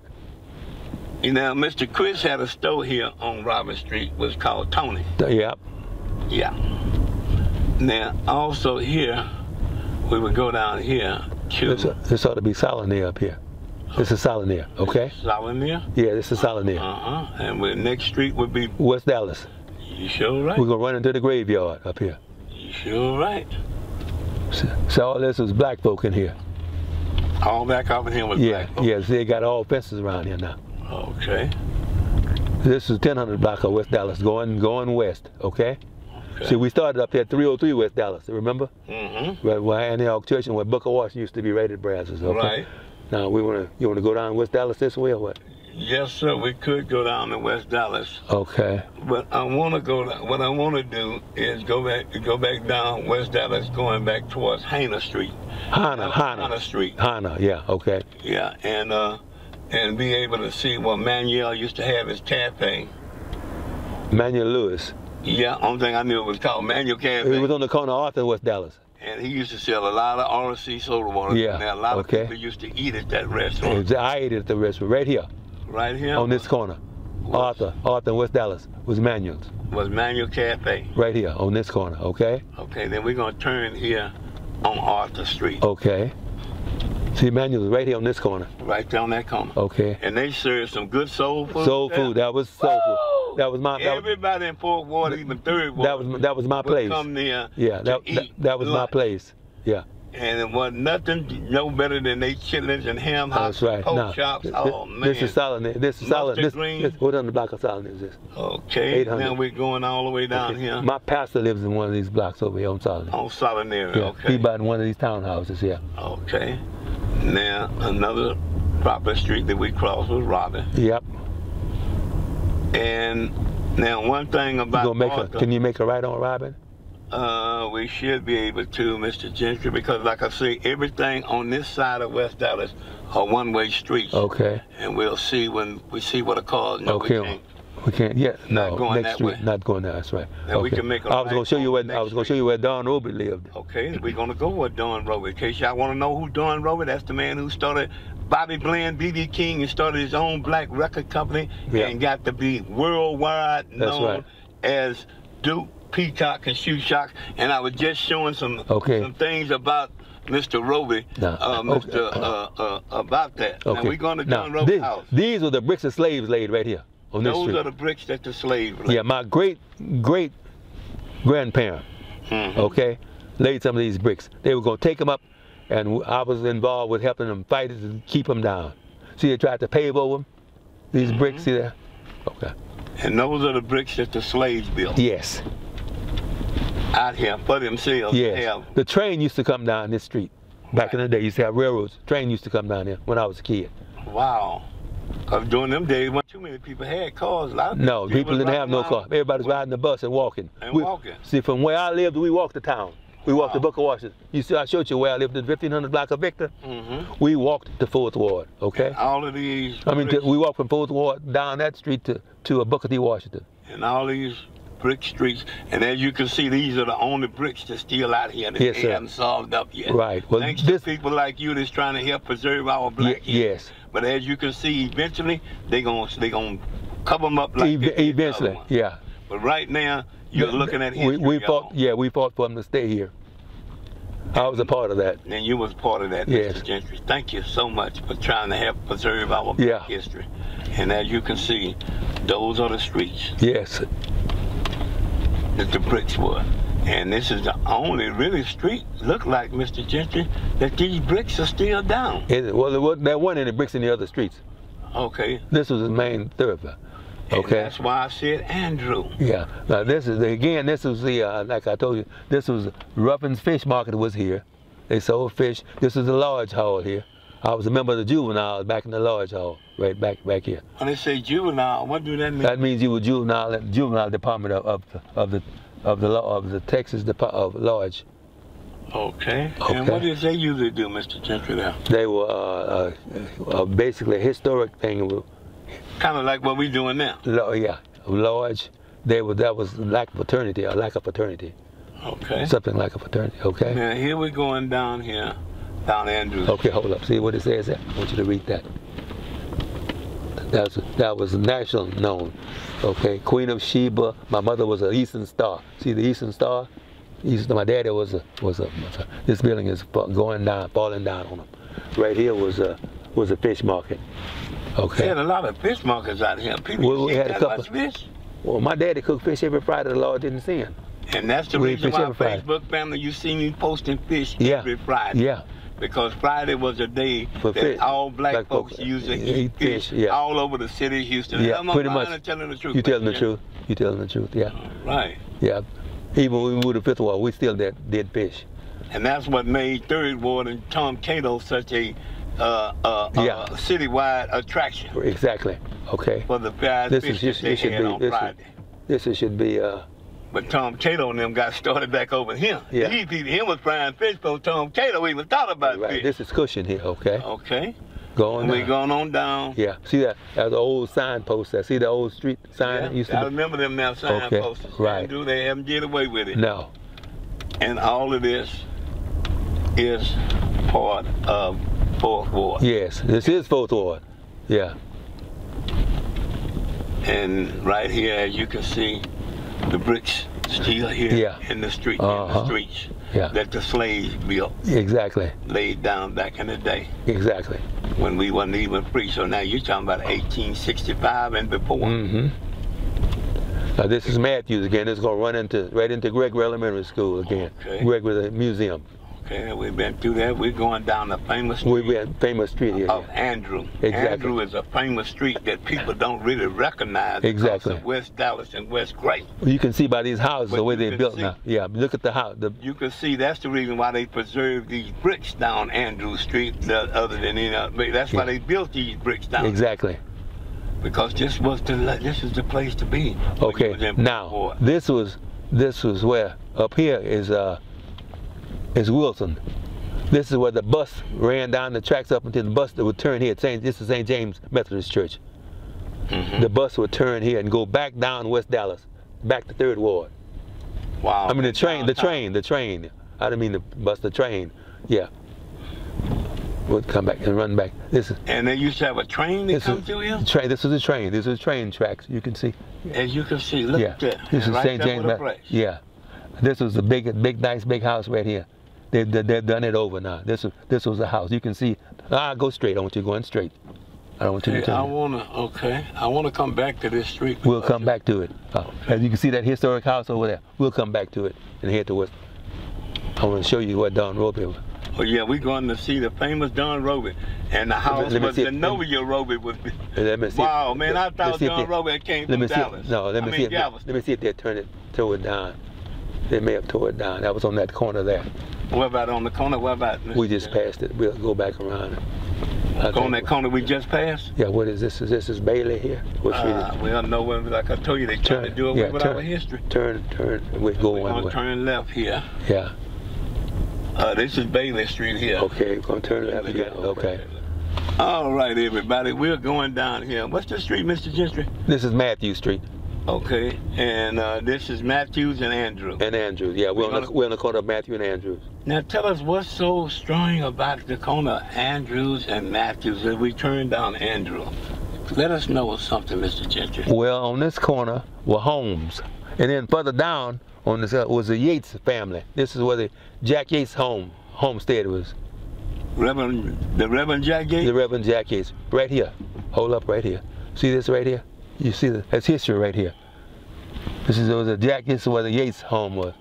Speaker 1: You know, Mr. Chris had a store here on Robin Street. was called Tony.
Speaker 2: yep.
Speaker 1: Yeah. Now, also here, we would go down here to
Speaker 2: This, this ought to be Saulnier up here. This is Saulnier. Okay.
Speaker 1: Saulnier.
Speaker 2: Yeah, this is Saulnier.
Speaker 1: Uh-huh. And we, next street would be,
Speaker 2: West Dallas.
Speaker 1: You sure right?
Speaker 2: We're gonna run into the graveyard up here.
Speaker 1: You sure right.
Speaker 2: So, so all this is black folk in here.
Speaker 1: All back up in here was
Speaker 2: Yeah,
Speaker 1: black folks.
Speaker 2: yes, they got all fences around here now.
Speaker 1: Okay.
Speaker 2: This is 1000 block of West Dallas, going going west. Okay.
Speaker 1: Okay.
Speaker 2: See, we started up here at 303 West Dallas. Remember?
Speaker 1: Mm-hmm.
Speaker 2: Where, where Antioch Church and where Booker Washington used to be rated brasses. Okay.
Speaker 1: Right.
Speaker 2: Now we wanna you wanna go down West Dallas this way or what?
Speaker 1: Yes, sir. We could go down to West Dallas,
Speaker 2: Okay.
Speaker 1: but I want to go. What I want to do is go back, go back down West Dallas, going back towards Hana Street.
Speaker 2: Hana,
Speaker 1: Hana
Speaker 2: Hana,
Speaker 1: Street.
Speaker 2: Hana. Yeah. Okay.
Speaker 1: Yeah, and uh, and be able to see what Manuel used to have his cafe.
Speaker 2: Manuel Lewis.
Speaker 1: Yeah, only thing I knew it was called Manuel Cafe.
Speaker 2: It was on the corner of Arthur West Dallas.
Speaker 1: and he used to sell a lot of RC soda water.
Speaker 2: Yeah,
Speaker 1: Now, a lot
Speaker 2: okay.
Speaker 1: of people used to eat at that restaurant.
Speaker 2: I ate it at the restaurant right here
Speaker 1: Right here
Speaker 2: on this corner. Arthur, Arthur West Dallas was Manuel's
Speaker 1: was Manuel Cafe.
Speaker 2: right here on this corner. Okay.
Speaker 1: Okay, then we're gonna turn here on Arthur Street,
Speaker 2: Okay. See, Manuel's right here on this corner.
Speaker 1: right down that corner.
Speaker 2: Okay.
Speaker 1: And they serve some good soul food.
Speaker 2: Soul food. That was soul
Speaker 1: Woo!
Speaker 2: food. That was my. That was,
Speaker 1: Everybody in Fourth Ward, even Third Ward,
Speaker 2: that was that was my place.
Speaker 1: come there.
Speaker 2: Yeah.
Speaker 1: to
Speaker 2: That, that that was my place. Yeah.
Speaker 1: And it wasn't nothing no better than they chitlins and ham hocks,
Speaker 2: right.
Speaker 1: pork
Speaker 2: Now,
Speaker 1: chops.
Speaker 2: th-
Speaker 1: Oh man,
Speaker 2: This is solid. This is solid. This,
Speaker 1: green.
Speaker 2: this, what on the block of solid is this?
Speaker 1: okay.
Speaker 2: 800.
Speaker 1: Now we're going all the way down here
Speaker 2: My pastor lives in one of these blocks over here on Solid.
Speaker 1: on Solidary.
Speaker 2: Yeah,
Speaker 1: Okay.
Speaker 2: he bought one of these townhouses here.
Speaker 1: Okay. Now another proper street that we crossed was Robin.
Speaker 2: Yep.
Speaker 1: And now one thing
Speaker 2: You
Speaker 1: about
Speaker 2: gonna make a, can you make a right on Robin?
Speaker 1: Uh, we should be able to, Mr. Gentry, because like I say, everything on this side of West Dallas are one-way streets.
Speaker 2: Okay.
Speaker 1: And we'll see when we see what a car. No,
Speaker 2: Okay.
Speaker 1: we can't.
Speaker 2: We can't. Yeah.
Speaker 1: Not
Speaker 2: No.
Speaker 1: going
Speaker 2: next
Speaker 1: that
Speaker 2: street.
Speaker 1: way.
Speaker 2: Not going there. That's right.
Speaker 1: Now we can make a
Speaker 2: I was gonna show you where I was gonna show you where Don Robey lived.
Speaker 1: Okay, we're gonna go with Don Robey. In case y'all wanna know who Don Robey, that's the man who started Bobby Bland, BB King, and started his own black record company
Speaker 2: Yeah.
Speaker 1: and got to be worldwide known
Speaker 2: right.
Speaker 1: as Duke, Peacock, and Sure-Shot. And I was just showing some
Speaker 2: Okay.
Speaker 1: some things about Mr.
Speaker 2: Robey,
Speaker 1: uh,
Speaker 2: okay.
Speaker 1: Uh, uh, about that.
Speaker 2: Okay.
Speaker 1: Now we're going to
Speaker 2: now,
Speaker 1: Don Robey's
Speaker 2: these,
Speaker 1: house.
Speaker 2: these are the bricks the slaves laid right here on this
Speaker 1: Those
Speaker 2: street.
Speaker 1: are the bricks that the slaves laid.
Speaker 2: yeah, my great great grandparent.
Speaker 1: Mhm.
Speaker 2: okay, laid some of these bricks. They were going to take them up, and I was involved with helping them fight it and keep them down. See, they tried to pave over them, these
Speaker 1: Mm-hmm.
Speaker 2: bricks, see there? Okay.
Speaker 1: And those are the bricks that the slaves built
Speaker 2: Yes,
Speaker 1: out here for themselves.
Speaker 2: yes.
Speaker 1: have.
Speaker 2: The train used to come down this street. Back in the day, used to have railroads. Train used to come down here when I was a kid.
Speaker 1: Wow. Cause during them days, when too many people had cars. A lot of
Speaker 2: No, people
Speaker 1: was
Speaker 2: didn't have no
Speaker 1: around.
Speaker 2: car. Everybody's riding the bus and walking.
Speaker 1: And
Speaker 2: We-
Speaker 1: walking.
Speaker 2: See, from where I lived, we walked to town. We walked to
Speaker 1: Wow.
Speaker 2: Booker Washington. You see, I showed you where I lived in 1500 block of Victor.
Speaker 1: Mm -hmm.
Speaker 2: We walked to Fourth Ward, okay?
Speaker 1: All of these.
Speaker 2: I mean, we walked from Fourth Ward down that street to, to a Booker T. Washington.
Speaker 1: and all these brick streets, and as you can see, these are the only bricks that's still out here that
Speaker 2: Yes,
Speaker 1: they
Speaker 2: sir.
Speaker 1: haven't solved up yet.
Speaker 2: Right. Well,
Speaker 1: Thanks
Speaker 2: this-
Speaker 1: to people like you that's trying to help preserve our black. history.
Speaker 2: yes.
Speaker 1: But as you can see, eventually they gonna they gonna cover them up like
Speaker 2: Ev-
Speaker 1: they did other
Speaker 2: eventually, yeah.
Speaker 1: But right now, you're looking at
Speaker 2: we,
Speaker 1: history.
Speaker 2: we fought. Yeah, we fought for them to stay here. I was a part of that.
Speaker 1: And you was part of that,
Speaker 2: Yes.
Speaker 1: Mr. Gentry. Thank you so much for trying to help preserve our
Speaker 2: Yeah.
Speaker 1: black history. And as you can see, those are the streets
Speaker 2: Yes,
Speaker 1: that the bricks were. And this is the only really street, look like, Mr. Gentry, that these bricks are still down.
Speaker 2: It- well, there wasn't any bricks in the other streets.
Speaker 1: Okay.
Speaker 2: This was the main thoroughfare.
Speaker 1: And
Speaker 2: Okay.
Speaker 1: that's why I said Andrew.
Speaker 2: Yeah. Now this is again. This was the uh, like I told you. This was Ruffin's Fish Market was here. They sold fish. This is the Lodge Hall here. I was a member of the juvenile back in the Lodge Hall, right back back here.
Speaker 1: When they say juvenile, what do that mean?
Speaker 2: That means you were juvenile at juvenile department of, of, the- of the of the law of the Texas Depa- of Lodge.
Speaker 1: okay.
Speaker 2: okay.
Speaker 1: And what did they usually do, Mr. Gentry, there?
Speaker 2: They were uh, uh, uh, basically a historic thing.
Speaker 1: Kind of like what we're doing now.
Speaker 2: Lo- yeah, Lodge. They were that was lack of fraternity, or lack of fraternity,
Speaker 1: Okay.
Speaker 2: something like a fraternity. Okay.
Speaker 1: Now here we're going down here, Andrews.
Speaker 2: Okay, hold up. See what it says there? I want you to read that. That was, that was national known. Okay, Queen of Sheba. My mother was an Eastern Star. See the Eastern Star? Eastern, my daddy was a, was a, This building is going down, falling down on him. Right here was a was a fish market.
Speaker 1: We
Speaker 2: Okay.
Speaker 1: had a lot of fish markets out here. People
Speaker 2: Well, we had a couple.
Speaker 1: fish.
Speaker 2: Well, my daddy cooked fish every Friday. The Lord didn't send.
Speaker 1: And that's the
Speaker 2: We
Speaker 1: reason why. Facebook family, you see me posting fish
Speaker 2: Yeah.
Speaker 1: every Friday.
Speaker 2: Yeah.
Speaker 1: Because Friday was a day
Speaker 2: For
Speaker 1: that
Speaker 2: fish.
Speaker 1: all black,
Speaker 2: Black
Speaker 1: folks
Speaker 2: folks
Speaker 1: used to
Speaker 2: eat
Speaker 1: fish,
Speaker 2: yeah.
Speaker 1: all over the city of Houston.
Speaker 2: Yeah,
Speaker 1: Am
Speaker 2: pretty much.
Speaker 1: telling the truth?
Speaker 2: You telling the truth. You telling the truth. Yeah.
Speaker 1: Right.
Speaker 2: Yeah. Even when we moved to Fifth Ward, we still did, did fish.
Speaker 1: And that's what made Third Ward and Tom Cato such a uh, uh,
Speaker 2: Yeah.
Speaker 1: uh, citywide attraction
Speaker 2: Exactly. Okay.
Speaker 1: for the fried
Speaker 2: This
Speaker 1: fish
Speaker 2: is just
Speaker 1: that they
Speaker 2: should
Speaker 1: had
Speaker 2: be
Speaker 1: on
Speaker 2: this is,
Speaker 1: Friday.
Speaker 2: this is, should be uh
Speaker 1: But Tom Cato and them got started back over here.
Speaker 2: Yeah.
Speaker 1: These people, him was frying fish before Tom Cato even thought about
Speaker 2: right.
Speaker 1: fish.
Speaker 2: This is cushion here. Okay.
Speaker 1: Okay.
Speaker 2: Going
Speaker 1: we going on down.
Speaker 2: Yeah. See that? That's the old signpost. There. See the old street sign
Speaker 1: Yeah,
Speaker 2: used
Speaker 1: I
Speaker 2: to be.
Speaker 1: remember them now sign
Speaker 2: Okay, right.
Speaker 1: Do they haven't get away with it?
Speaker 2: No.
Speaker 1: And all of this is part of Fourth Ward.
Speaker 2: Yes. This is Fourth Ward. Yeah.
Speaker 1: And right here, as you can see, the bricks still here
Speaker 2: Yeah.
Speaker 1: in the street,
Speaker 2: Uh-huh.
Speaker 1: the streets
Speaker 2: Yeah.
Speaker 1: that the slaves built,
Speaker 2: Exactly.
Speaker 1: laid down back in the day
Speaker 2: Exactly.
Speaker 1: when we wasn't even free. So now you're talking about 1865 and before.
Speaker 2: Mm-hmm. Now this is Matthews again. It's gonna run into right into Greg Elementary School again.
Speaker 1: Okay.
Speaker 2: Greg with a museum.
Speaker 1: Okay, we've been through that. We're going down the famous street.
Speaker 2: We went famous street here.
Speaker 1: of
Speaker 2: yeah.
Speaker 1: Andrew.
Speaker 2: Exactly.
Speaker 1: Andrew is a famous street that people don't really recognize
Speaker 2: Exactly.
Speaker 1: of West Dallas and West Gray.
Speaker 2: You can see by these houses
Speaker 1: But
Speaker 2: the way they're built
Speaker 1: see-
Speaker 2: now. Yeah, look at the house. The,
Speaker 1: You can see that's the reason why they preserved these bricks down Andrew Street, the, other than other. That's why
Speaker 2: Yeah.
Speaker 1: they built these bricks down.
Speaker 2: exactly.
Speaker 1: Because this was the this is the place to be.
Speaker 2: Okay. Now this was this was where up here is uh is Wilson. This is where the bus ran down the tracks up until the bus that would turn here. Saint, this is St. James Methodist Church.
Speaker 1: Mhm.
Speaker 2: The bus would turn here and go back down West Dallas, back to Third Ward.
Speaker 1: Wow.
Speaker 2: I mean the train, the train, the train. I didn't mean the bus, the train. Yeah. Would come back and run back. This is
Speaker 1: And they used to have a train that
Speaker 2: this
Speaker 1: come
Speaker 2: is
Speaker 1: through here.
Speaker 2: train. This is a train. This is train tracks. You can see.
Speaker 1: As you can see, look
Speaker 2: yeah.
Speaker 1: at that.
Speaker 2: This is
Speaker 1: right
Speaker 2: St. James.
Speaker 1: with the
Speaker 2: Ma-
Speaker 1: bricks.
Speaker 2: Yeah. This was a big, big, nice, big house right here. They, they, they've done it over now. This was, this was a house. You can see. Ah, go straight. I want you going straight. I don't want you to turn.
Speaker 1: I wanna okay. I wanna come back to this street.
Speaker 2: We'll come back to it. Uh, as you can see that historic house over there. We'll come back to it and head towards. I want to show you what Don Robey was.
Speaker 1: Oh yeah, we're going to see the famous Don Robey, and the house
Speaker 2: let me
Speaker 1: was
Speaker 2: see
Speaker 1: the. Novia Robey was.
Speaker 2: Let me see.
Speaker 1: Wow, man, I thought Don
Speaker 2: they-
Speaker 1: Robey came
Speaker 2: Let
Speaker 1: from
Speaker 2: me see.
Speaker 1: Dallas.
Speaker 2: If, no, let me
Speaker 1: I
Speaker 2: see.
Speaker 1: mean,
Speaker 2: If they,
Speaker 1: Galveston.
Speaker 2: let me see if they turn it, tore it down. They may have tore it down. That was on that corner there.
Speaker 1: What about on the corner? What about?
Speaker 2: We just passed it. We'll go back around. I
Speaker 1: on that corner we just passed.
Speaker 2: Yeah, what is this? Is this is Bailey here? What street is
Speaker 1: Uh, we don't know when, like I told you, they trying to do away
Speaker 2: yeah,
Speaker 1: with
Speaker 2: turn,
Speaker 1: our history.
Speaker 2: Turn, turn. We go
Speaker 1: We're
Speaker 2: one
Speaker 1: gonna
Speaker 2: way.
Speaker 1: turn left here.
Speaker 2: Yeah.
Speaker 1: Uh, this is Bailey Street here.
Speaker 2: Okay, we're gonna turn left again. Okay.
Speaker 1: All right, everybody, we're going down here. What's the street, Mr. Gentry?
Speaker 2: This is Matthew Street
Speaker 1: Okay, and uh, this is Matthews and Andrew.
Speaker 2: and Andrews. Yeah, we're on the we're on the corner of Matthew and Andrews.
Speaker 1: Now tell us what's so strong about the corner of Andrews and Matthews that we turned down Andrew. Let us know something, Mr. Gentry.
Speaker 2: Well, on this corner were homes, and then further down on this uh, was the Yates family. This is where the Jack Yates home homestead was.
Speaker 1: Reverend, the Reverend Jack Yates?
Speaker 2: The Reverend Jack Yates, right here. Hold up, right here. See this right here? You see the that's history right here. This is was a Jack Yates where the Yates home was.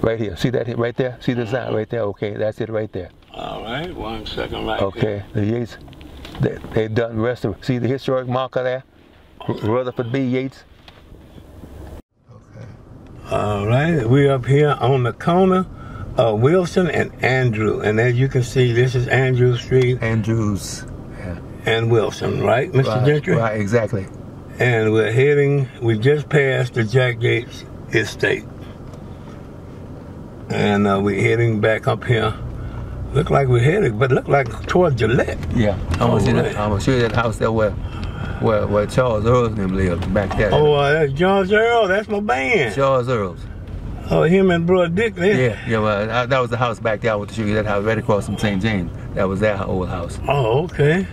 Speaker 2: Right here. See that right there? See the mm-hmm. sign right there? Okay, that's it right there.
Speaker 1: All right, one second right
Speaker 2: Okay, the Yates. They, they done rest of. See the historic marker there? R- Rutherford B. Yates.
Speaker 1: Okay. All right, we're up here on the corner of Wilson and Andrew. And as you can see, this is Andrew Street
Speaker 2: Andrews.
Speaker 1: And Wilson, right, Mr.
Speaker 2: Right,
Speaker 1: Gentry?
Speaker 2: right, exactly.
Speaker 1: And we're heading, we just passed the Jack Yates estate. And uh, we're heading back up here. Look like we're headed, but look like towards Gillette.
Speaker 2: Yeah, I'm gonna, see that,
Speaker 1: right.
Speaker 2: I'm gonna show you that house there where, where, where Charles Earls them lived back there.
Speaker 1: Oh, uh, that's Charles Earl. That's my band.
Speaker 2: Charles Earls.
Speaker 1: Oh, him and Bro Dick there.
Speaker 2: Yeah, yeah. Well, I, that was the house back there. I want to show you that house right across from St. James. That was that old house.
Speaker 1: Oh, okay.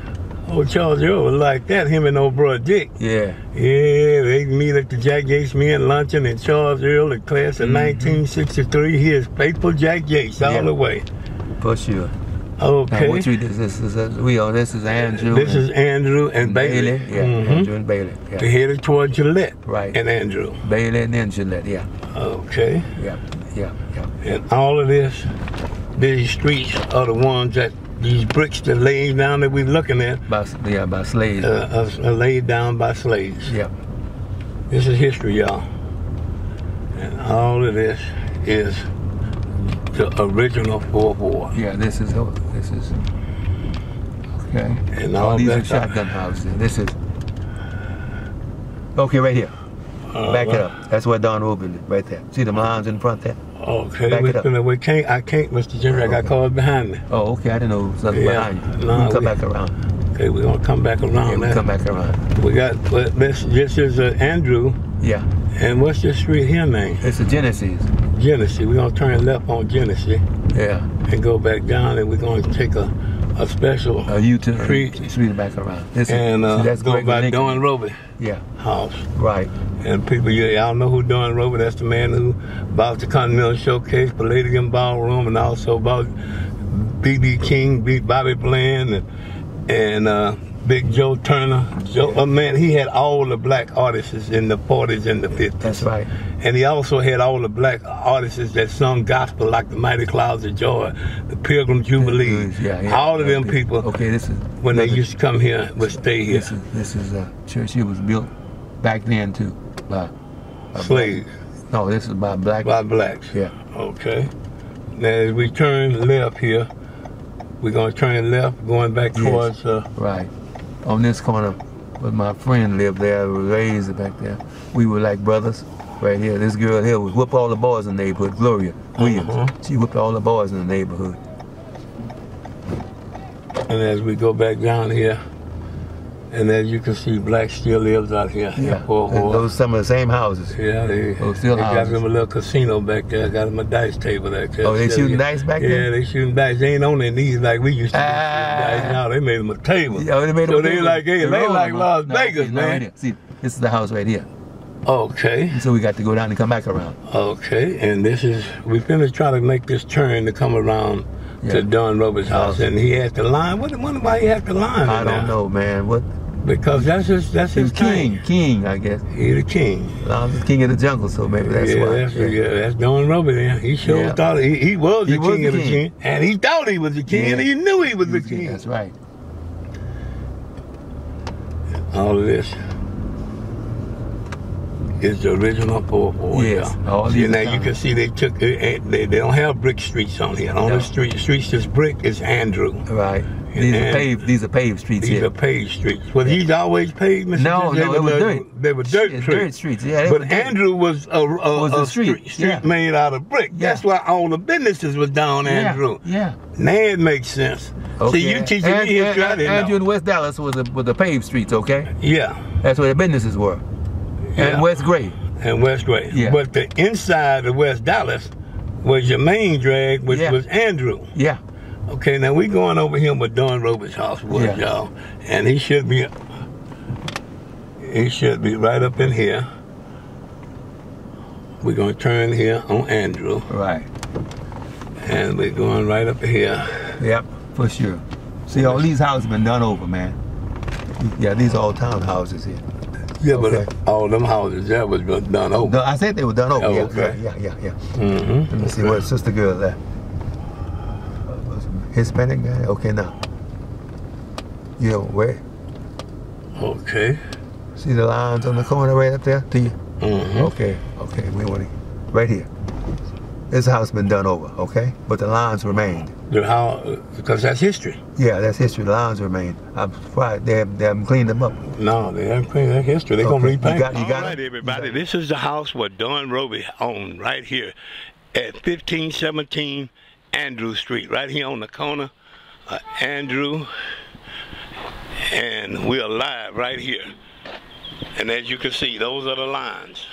Speaker 1: Oh, Charles Earl was like that. Him and old Bro Dick.
Speaker 2: Yeah,
Speaker 1: Yeah, they meet at the Jack Yates Men luncheon, and Charles Earl, the class of 1963, he is faithful Jack Yates all
Speaker 2: Mm-hmm. Yeah.
Speaker 1: the way.
Speaker 2: for sure.
Speaker 1: Okay.
Speaker 2: Now, is this? This is we on. This is Andrew.
Speaker 1: This
Speaker 2: and
Speaker 1: is Andrew and Bailey.
Speaker 2: Yeah,
Speaker 1: Mhm.
Speaker 2: Andrew and Bailey. Yeah.
Speaker 1: headed toward Gillette.
Speaker 2: Right.
Speaker 1: And Andrew.
Speaker 2: Bailey and then Gillette. Yeah,
Speaker 1: Okay.
Speaker 2: yeah, yeah, yeah.
Speaker 1: And all of this, these streets are the ones that these bricks that laid down that we're looking at
Speaker 2: By yeah, by slaves.
Speaker 1: uh, are, are laid down by slaves.
Speaker 2: yeah.
Speaker 1: This is history, y'all. And all of this is the original Fourth Ward.
Speaker 2: Yeah, this is oh, this is okay.
Speaker 1: And
Speaker 2: all
Speaker 1: all
Speaker 2: these are shotgun houses. This is okay right here. Uh, Back it up. That's where Don Robey is, right there. See the lines in front there?
Speaker 1: Okay,
Speaker 2: Back
Speaker 1: we,
Speaker 2: it up.
Speaker 1: finna- we can't. I can't, Mr. Jimmy. I got cars behind me.
Speaker 2: Oh, okay. I didn't know something
Speaker 1: Yeah,
Speaker 2: behind you.
Speaker 1: no,
Speaker 2: we come
Speaker 1: we-
Speaker 2: back around.
Speaker 1: Okay, we're gonna come back around.
Speaker 2: Yeah, come back around.
Speaker 1: We got well, this. This is uh, Andrew,
Speaker 2: Yeah,
Speaker 1: and what's this street here name?
Speaker 2: it's a Genesis.
Speaker 1: Genesis. We're gonna turn left on Genesis.
Speaker 2: Yeah,
Speaker 1: and go back down, and we're gonna take a, a special
Speaker 2: a U-turn.
Speaker 1: Street.
Speaker 2: Street back around. This
Speaker 1: and uh,
Speaker 2: see, that's
Speaker 1: go
Speaker 2: Gregory
Speaker 1: by
Speaker 2: Lincoln.
Speaker 1: Don Robey
Speaker 2: Yeah,
Speaker 1: house.
Speaker 2: right.
Speaker 1: And people, you, y'all know who Don Robey. That's the man who bought the Continental Showcase, Palladium Ballroom, and also bought B.B. King, beat Bobby Bland, and, and uh, Big Joe Turner. Joe, uh, man, he had all the black artists in the 40s and the 50s.
Speaker 2: That's right.
Speaker 1: And he also had all the black artists that sung gospel, like the Mighty Clouds of Joy, the Pilgrim Jubilee.
Speaker 2: Yeah, yeah.
Speaker 1: all of them
Speaker 2: Okay.
Speaker 1: people,
Speaker 2: Okay, this is
Speaker 1: when they used to come here, would stay here.
Speaker 2: This is this is a church. It was built back then too by, by
Speaker 1: Slaves
Speaker 2: black- No, this is by black.
Speaker 1: by blacks.
Speaker 2: Yeah.
Speaker 1: Okay. Now, as we turn left here, we're going to turn left, going back
Speaker 2: Yes.
Speaker 1: towards. Uh,
Speaker 2: Right. On this corner, but my friend lived there, was raised back there. We were like brothers. Right here, this girl here would whoop all the boys in the neighborhood. Gloria Williams.
Speaker 1: Uh-huh.
Speaker 2: She whipped all the boys in the neighborhood.
Speaker 1: and as we go back down here, and as you can see, black still lives out here.
Speaker 2: Yeah. And
Speaker 1: while.
Speaker 2: those some of the same houses.
Speaker 1: Yeah, they,
Speaker 2: Those still
Speaker 1: they got
Speaker 2: houses.
Speaker 1: them a little casino back there. Got them a dice table back there.
Speaker 2: Oh, they
Speaker 1: Still,
Speaker 2: shooting
Speaker 1: yeah.
Speaker 2: dice back there?
Speaker 1: yeah, they shooting dice. They ain't on their knees like we used to.
Speaker 2: Ah.
Speaker 1: dice. Now they made them a table.
Speaker 2: Yeah, they made
Speaker 1: so
Speaker 2: them
Speaker 1: they
Speaker 2: do it.
Speaker 1: like, hey, they
Speaker 2: rolling,
Speaker 1: like. Las
Speaker 2: No,
Speaker 1: Vegas,
Speaker 2: see, no, right
Speaker 1: man.
Speaker 2: here. See, this is the house right here.
Speaker 1: Okay,
Speaker 2: So we got to go down and come back around.
Speaker 1: okay, and this is we finished trying to make this turn to come around
Speaker 2: Yeah.
Speaker 1: to Don Roberts' house, and he had to line. What? Wonder why he had to line?
Speaker 2: I don't
Speaker 1: there?
Speaker 2: know, man. What?
Speaker 1: Because that's his that's his
Speaker 2: king, king, I guess.
Speaker 1: He the king.
Speaker 2: I'm the king of the jungle, so maybe that's
Speaker 1: yeah,
Speaker 2: why.
Speaker 1: that's yeah. that's Don Robert. There, he sure
Speaker 2: Yeah.
Speaker 1: thought he, he was
Speaker 2: He
Speaker 1: the
Speaker 2: was
Speaker 1: king
Speaker 2: the
Speaker 1: of the
Speaker 2: king.
Speaker 1: and he thought he was the king, and he knew he was the king.
Speaker 2: That's right.
Speaker 1: All of this is the original fourth ward.
Speaker 2: Yes,
Speaker 1: yeah.
Speaker 2: all
Speaker 1: See, now you can see they took they, they, don't have brick streets on here. On
Speaker 2: No.
Speaker 1: the street streets that's brick is Andrew.
Speaker 2: Right. These are paved. These are paved streets
Speaker 1: These
Speaker 2: here.
Speaker 1: are paved streets. Was these always paved, Mr.
Speaker 2: No,
Speaker 1: They
Speaker 2: no,
Speaker 1: were
Speaker 2: it was dirt.
Speaker 1: They were dirt streets.
Speaker 2: dirt streets, yeah,
Speaker 1: but. Andrew was a, a,
Speaker 2: Was a
Speaker 1: a
Speaker 2: street,
Speaker 1: street, street
Speaker 2: yeah.
Speaker 1: made out of brick.
Speaker 2: Yeah.
Speaker 1: That's why all the businesses was down Andrew.
Speaker 2: Yeah.
Speaker 1: Now it makes sense.
Speaker 2: Okay.
Speaker 1: See, you teaching
Speaker 2: and,
Speaker 1: me history,
Speaker 2: and, Andrew in West Dallas was the, with the paved streets, okay?
Speaker 1: Yeah,
Speaker 2: That's where the businesses were.
Speaker 1: Yeah.
Speaker 2: And West Gray.
Speaker 1: and West Gray.
Speaker 2: Yeah.
Speaker 1: But the inside of West Dallas was your main drag, which
Speaker 2: Yeah.
Speaker 1: was Andrew.
Speaker 2: Yeah.
Speaker 1: Okay, now we going over here with Don Roberts' house was,
Speaker 2: Yeah.
Speaker 1: y'all. And he should be he should be right up in here. We're gonna turn here on Andrew.
Speaker 2: Right.
Speaker 1: And we're going right up here.
Speaker 2: Yep, for sure. See, all these houses been done over, man. Yeah, these are all townhouses here.
Speaker 1: Yeah, but all them houses that was done over.
Speaker 2: No, I said they were done over.
Speaker 1: Oh,
Speaker 2: yeah,
Speaker 1: okay.
Speaker 2: yeah, yeah, yeah, yeah.
Speaker 1: Mm-hmm.
Speaker 2: Let me see where sister girl at. Hispanic guy? Okay, now. You know where?
Speaker 1: Okay.
Speaker 2: See the lines on the corner right up there Do you?
Speaker 1: Mm-hmm.
Speaker 2: Okay, okay, we want to, right here. This house been done over, okay? But the lines remained.
Speaker 1: The how because that's history.
Speaker 2: Yeah, that's history. The lines remain. I'm surprised they, have- they haven't cleaned them up.
Speaker 1: No, they haven't cleaned that history. They're gonna
Speaker 2: Okay, you
Speaker 1: repaint.
Speaker 2: got- you got
Speaker 1: All right,
Speaker 2: it?
Speaker 1: everybody. This is the house where Don Robey owned right here at 1517 Andrew Street, right here on the corner. Uh, Andrew, and we're live right here. And as you can see, those are the lines.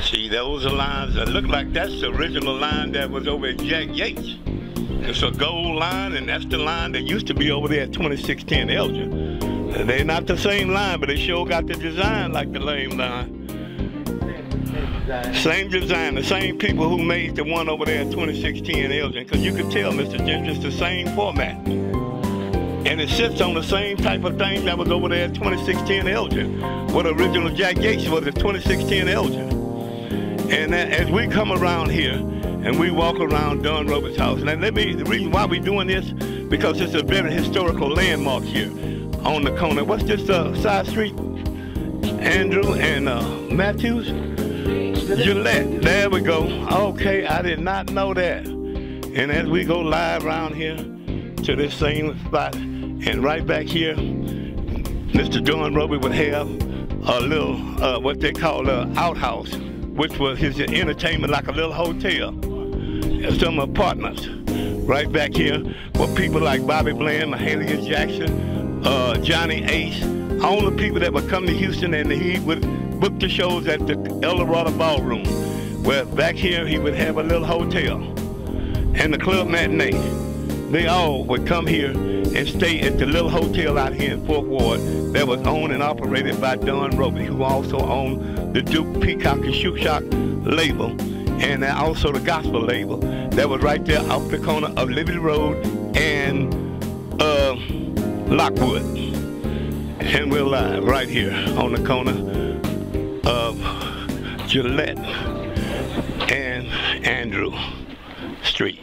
Speaker 1: See, those are lines that look like that's the original line that was over at Jack Yates. It's a gold line, and that's the line that used to be over there at 2610 Elgin. They're not the same line, but they sure got the design like the lame line. Same design, the same people who made the one over there at 2610 Elgin. Because you could tell, Mr. Gentry, it's the same format. And it sits on the same type of thing that was over there at 2610 Elgin. What original Jack Yates was at 2610 Elgin. And as we come around here and we walk around Don Roberts' house, and let me, the reason why we're doing this, because it's a very historical landmark here on the corner. What's this uh, side street? Andrew and uh, Matthews? Gillette. There we go. Okay, I did not know that. And as we go live around here to this same spot, and right back here, Mr. John Robey would have a little, uh, what they call a outhouse, which was his entertainment, like a little hotel. Some apartments. Right back here, where people like Bobby Bland, Mahalia Jackson, uh, Johnny Ace, all the people that would come to Houston and he would book the shows at the El Dorado Ballroom. Where back here he would have a little hotel and the club matinee. They all would come here and stay at the little hotel out here in Fourth Ward that was owned and operated by Don Robey, who also owned the Duke Peacock and Sure-Shot label and also the gospel label that was right there off the corner of Liberty Road and uh, Lockwood. And we're live right here on the corner of Gillette and Andrew Street.